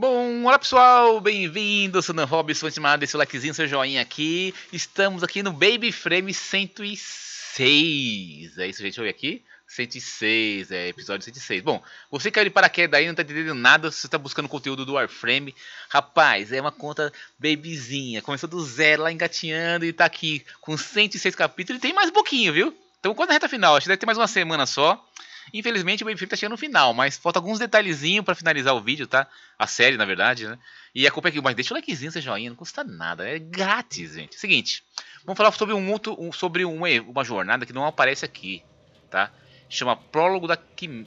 Bom, olá pessoal, bem-vindos, sou o Robson, estimado, esse likezinho, seu joinha aqui. Estamos aqui no Baby Frame 106. É isso, gente, olha aqui. 106, é episódio 106. Bom, você caiu de paraquedas aí, não tá entendendo nada, você tá buscando conteúdo do Warframe. Rapaz, é uma conta babyzinha, começou do zero lá engatinhando e tá aqui com 106 capítulos e tem mais um pouquinho, viu? Então quando a reta final, acho que deve ter mais uma semana só. Infelizmente o Baby Frame tá chegando no final, mas falta alguns detalhezinhos para finalizar o vídeo, tá? A série, na verdade, né? E a culpa é que, mas deixa o likezinho, seu joinha, não custa nada, é grátis, gente. Seguinte, vamos falar sobre um outro, um, sobre uma, uma jornada que não aparece aqui, tá? Chama Prólogo da Kim,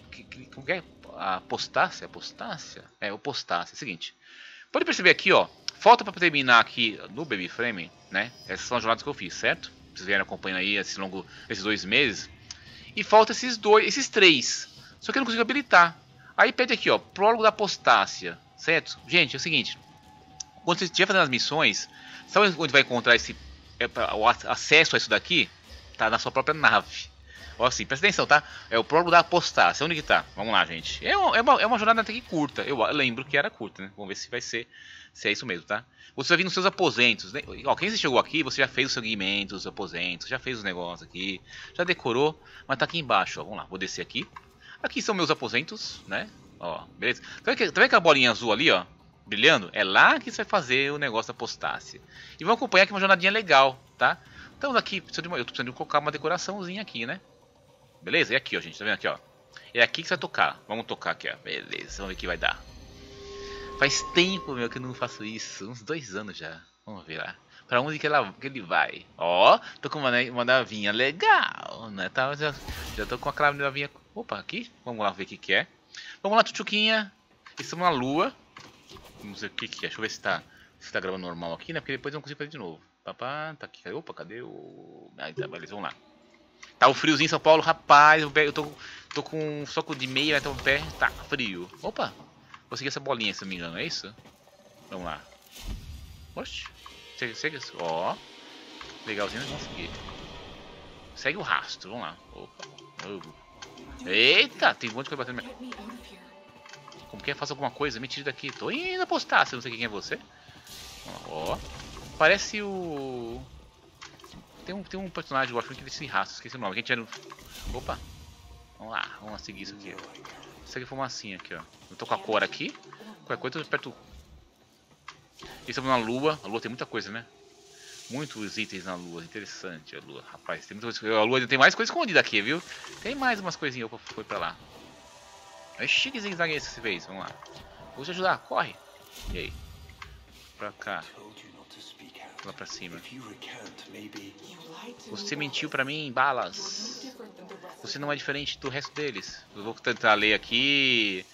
como é? A apostácia, apostácia? É, apostácia. É o seguinte, pode perceber aqui, ó, falta para terminar aqui no Baby Frame, né? Essas são as jornadas que eu fiz, certo? Vocês vieram acompanhando aí esse longo, esses dois meses. E falta esses dois, esses três. Só que eu não consigo habilitar. Aí pede aqui, ó, prólogo da apostácia, certo? Gente, é o seguinte. Quando você estiver fazendo as missões, sabe onde vai encontrar esse é, o acesso a isso daqui? Tá na sua própria nave. Ó assim, presta atenção, tá? É o prólogo da apostácia. Onde que tá? Vamos lá, gente. É uma, é uma, é uma jornada até que curta. Eu lembro que era curta, né? Vamos ver se vai ser se é isso mesmo, tá? Você vai vir nos seus aposentos. Né? Ó, quem chegou aqui, você já fez o segmento dos aposentos, já fez os negócios aqui, já decorou, mas tá aqui embaixo, ó. Vamos lá, vou descer aqui. Aqui são meus aposentos, né? Ó, beleza? Tá vendo, tá vendo aquela bolinha azul ali, ó? Brilhando? É lá que você vai fazer o negócio da apostácia. E vamos acompanhar aqui uma jornadinha legal, tá? Então aqui, eu tô precisando de colocar uma decoraçãozinha aqui, né? Beleza? E aqui, ó, gente, tá vendo aqui, ó? É aqui que você vai tocar. Vamos tocar aqui, ó. Beleza, vamos ver o que vai dar. Faz tempo, meu, que eu não faço isso. Uns dois anos já. Vamos ver lá. Pra onde que, ela, que ele vai? Ó, tô com uma, uma navinha legal, né? Tá, já, já tô com aquela navinha... Opa, aqui. Vamos lá ver o que que é. Vamos lá, Tchutchuquinha. Estamos na lua. Vamos ver o que que é. Deixa eu ver se tá, se tá gravando normal aqui, né? Porque depois eu não consigo fazer de novo. Papá, tá aqui. Opa, cadê o... Ah, tá, beleza, vamos lá. Tá o friozinho em São Paulo, rapaz. Eu tô, tô com um soco de meia, então o pé tá frio. Opa, Consegui essa bolinha, se não me engano, é isso? Vamos lá. Oxe. Segue, segue. Ó. Legalzinho, vamos seguir. Segue o rastro, vamos lá. Opa. Eita, tem um monte de coisa batendo. Como que é? Faça alguma coisa? Me tire daqui. Tô indo apostar, se não sei quem é você. Ó. Parece o... Tem um, tem um personagem, eu acho que desse rastro, esqueci o nome. Quem tinha no... Opa. Vamos lá, vamos lá seguir isso aqui. Segue fumacinha aqui, ó. Eu tô com a cor aqui. Qualquer coisa eu aperto. Estamos na lua. A lua tem muita coisa, né? Muitos itens na lua. Interessante a lua. Rapaz, tem muita coisa. A lua tem mais coisa escondida aqui, viu? Tem mais umas coisinhas. Opa, foi pra lá. É chique zigue-zague esse vez. Vamos lá. Vou te ajudar. Corre. E aí? Pra cá. Lá pra cima. Você mentiu pra mim, balas. Você não é diferente do resto deles. Eu vou tentar ler aqui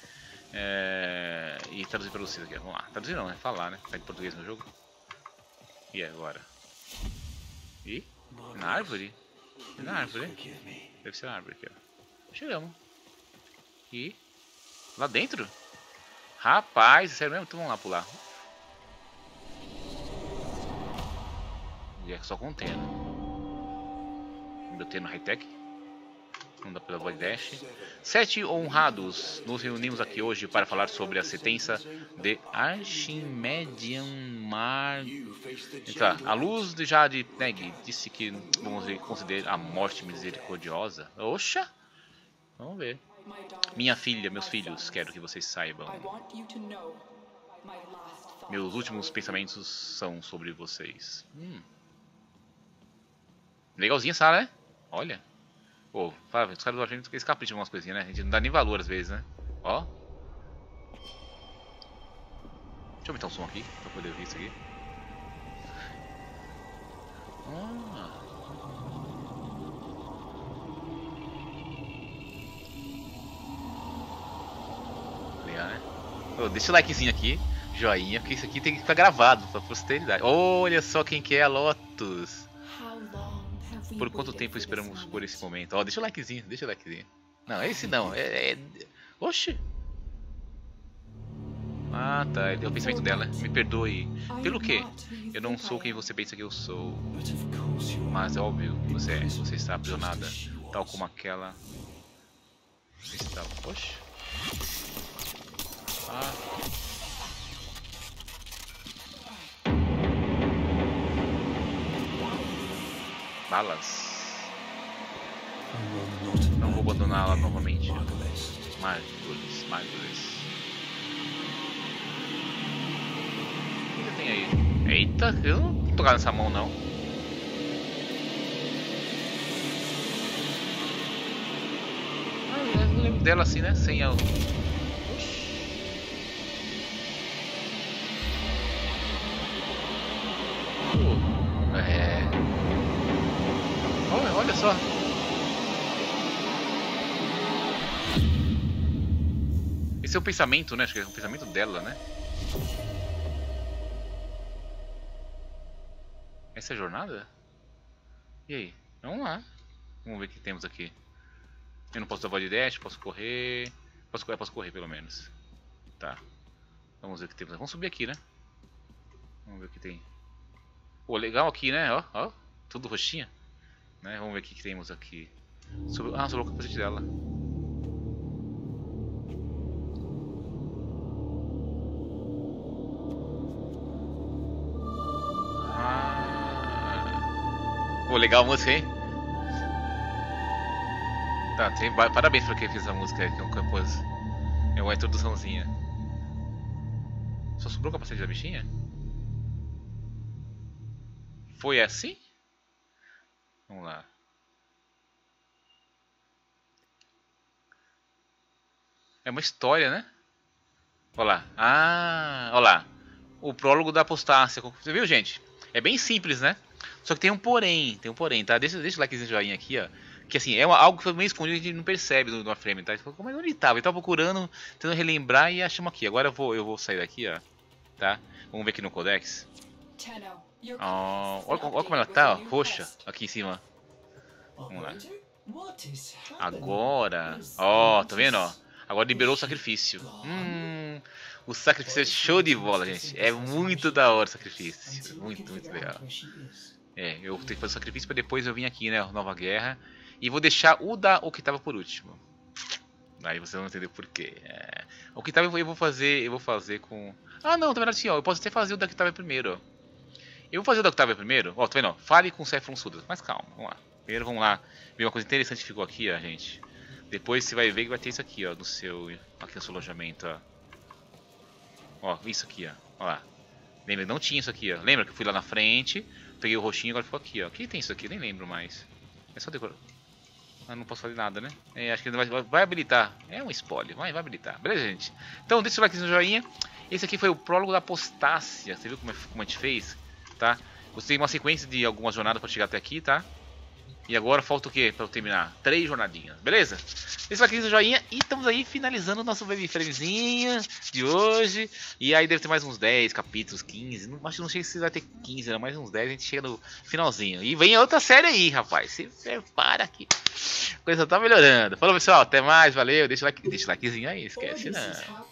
é, e traduzir pra vocês aqui. Vamos lá. Traduzir não, é falar, né? Tá em português no jogo. E agora? E? Na árvore? Na árvore? Deve ser na árvore aqui, ó. Chegamos. E? Lá dentro? Rapaz, sério mesmo? Então vamos lá pular. E é só contendo. Ainda tendo high-tech não pela Void Dash. Sete honrados, nos reunimos aqui hoje para falar sobre a sentença de Archimedian Mar... Então, a luz de Jade Neg disse que vamos considerar a morte misericordiosa. Oxa! Vamos ver. Minha filha, meus filhos, quero que vocês saibam. Meus últimos pensamentos são sobre vocês. Hum. Legalzinha essa, né? Olha. Pô, os caras do Argento eles capricham umas coisinhas, né? A gente não dá nem valor às vezes, né? Ó. Deixa eu aumentar o som aqui, pra poder ver isso aqui. Ah. Legal, né? Deixa o likezinho aqui, joinha, porque isso aqui tem que ficar gravado pra posteridade. Olha só quem que é a Lotus. Por quanto tempo esperamos por esse momento? Ó, deixa o likezinho, deixa o likezinho. Não, esse não. É, é... Oxi. Ah, tá. É o pensamento dela. Me perdoe. Pelo quê? Eu não sou quem você pensa que eu sou. Mas é óbvio que você é. Você está aprisionada. Tal como aquela... Está... Oxi. Ah. Balas. Não vou abandoná-la novamente. Margulis, Margulis. O que tem aí? Eita, eu não vou tocar nessa mão não. Ah, eu lembro dela assim, né? Sem a... Olha, só. Esse é o pensamento, né? Acho que é o pensamento dela, né? Essa é a jornada? E aí? Vamos lá. Vamos ver o que temos aqui. Eu não posso dar body dash, posso correr. Posso correr, posso correr pelo menos. Tá. Vamos ver o que temos. Vamos subir aqui, né? Vamos ver o que tem. Pô, legal aqui, né? Ó, ó. Tudo roxinha. Né? Vamos ver o que temos aqui. Sobre... Ah, sobrou o capacete dela. Pô, legal a música, hein? Tá, tem, parabéns pra quem fez a música, que é um compôs. É uma introduçãozinha. Só sobrou o capacete da bichinha? Foi assim? Vamos lá. É uma história, né? Olha lá. Ah, olha lá. O prólogo da apostácia. Você viu, gente? É bem simples, né? Só que tem um porém, tem um porém, tá? Deixa, deixa o likezinho joinha aqui, ó. Que assim, é uma, algo que foi meio escondido, a gente não percebe no, no frame, tá? Como é ele tava? Ele tava procurando, tentando relembrar e achamos aqui. Agora eu vou, eu vou sair daqui, ó. Tá? Vamos ver aqui no Codex. Oh, olha, olha como ela tá, ó, roxa, aqui em cima. Vamos lá. Agora, ó, tá vendo, ó? Agora liberou o sacrifício. Hum, o sacrifício é show de bola, gente. É muito da hora o sacrifício. Muito, muito legal. É, eu tenho que fazer o sacrifício para depois eu vir aqui, né? Nova Guerra. E vou deixar o da o que tava por último. Aí você não entender porquê. É, o que tava eu vou fazer. Eu vou fazer com. Ah não, tá vendo assim, ó. Eu posso até fazer o da que tava primeiro, ó. Eu vou fazer o da tava primeiro. Ó, tá vendo? Fale com o Cefron Sudas. Mas calma, vamos lá. Primeiro vamos lá. Ver uma coisa interessante que ficou aqui, ó, gente. Depois você vai ver que vai ter isso aqui, ó, no seu. Aqui no seu alojamento, ó. Ó, isso aqui, ó. Ó lá. Lembra? Não tinha isso aqui, ó. Lembra que eu fui lá na frente. Peguei o roxinho e agora ficou aqui, ó. O que tem isso aqui? Nem lembro mais. É só decorar. Ah, não posso fazer nada, né? É, acho que vai, vai, habilitar. É um spoiler, vai, vai habilitar. Beleza, gente? Então, deixa o like no joinha. Esse aqui foi o prólogo da apostácia. Você viu como, é, como a gente fez? Tá? Você tem uma sequência de algumas jornadas para chegar até aqui, tá? E agora falta o que para eu terminar? Três jornadinhas, beleza? Esse aqui no joinha e estamos aí finalizando o nosso baby framezinho de hoje. E aí deve ter mais uns 10 capítulos, 15. Não, acho que não sei se vai ter 15, não, mais uns 10 a gente chega no finalzinho. E vem outra série aí, rapaz. Se prepara aqui. A coisa tá melhorando. Falou pessoal, até mais, valeu. Deixa o like, deixa o likezinho aí, esquece não.